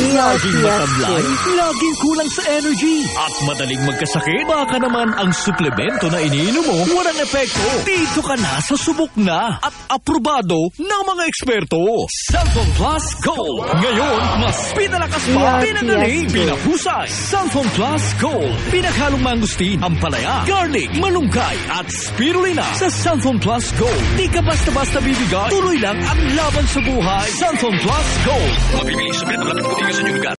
Laging matablay, laging kulang sa energy, at madaling magkasakit. Baka naman ang suplemento na iniinom mo walang epekto. Dito ka na sa subok na at aprobado ng mga eksperto. Cellphone Plus Gold. Ngayon, mas pinalakas pa, pinagaling, pinahusay. Cellphone Plus Gold. Pinaghalong mangustin, ampalaya, garlic, malunggay, at spirulina. Sa Cellphone Plus Gold, di ka basta-basta bibigay. Tuloy lang ang laban sa buhay. Cellphone Plus Gold. Mabibili sa mga and you've got